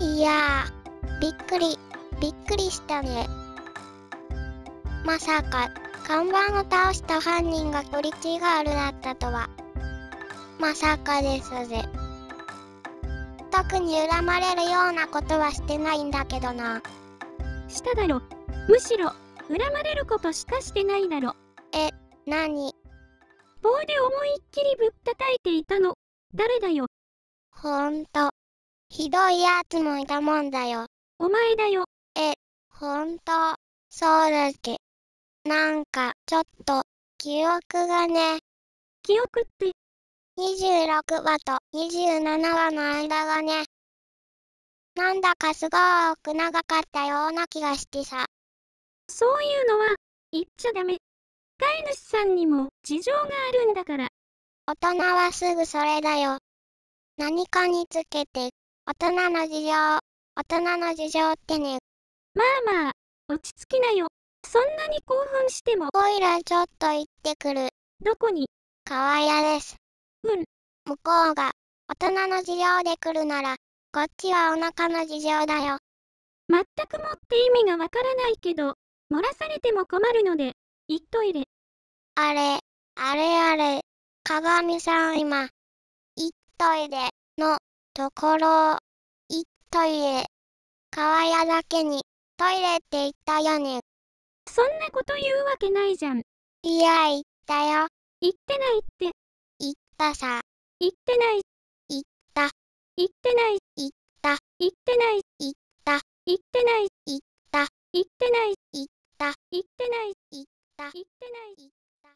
いやー、びっくり、びっくりしたね。まさか、看板を倒した犯人がトリチガールだったとは。まさかですぜ。特に恨まれるようなことはしてないんだけどな。しただろ。むしろ、恨まれることしかしてないだろ。なに、棒で思いっきりぶったたいていたの。誰だよ。ほんと。ひどいやつもいたもんだよ。お前だよ。ほんと、そうだっけ？なんか、ちょっと、記憶がね、記憶って、26話と27話の間がね、なんだかすごく長かったような気がしてさ。そういうのは、言っちゃダメ。飼い主さんにも事情があるんだから。大人はすぐそれだよ。何かにつけて、大人の事情、大人の事情ってね、まあまあ、落ち着きなよ。そんなに興奮しても、おいらちょっと行ってくる。どこに、川屋です。うん。向こうが、大人の事情で来るなら、こっちはお腹の事情だよ。全くもって意味がわからないけど、漏らされても困るので、言っといれ。あれ、あれあれ、鏡さん今、行っといで、の、ところ、行っといれ。川屋だけに、トイレって言ったよね。そんなこと言うわけないじゃん。いや、言ったよ。言ってないって、言ったさ。言ってない。言った。言ってない。言った。言ってない。言った。言ってない。言った。言ってない。言った。言ってない。言った。言ってない。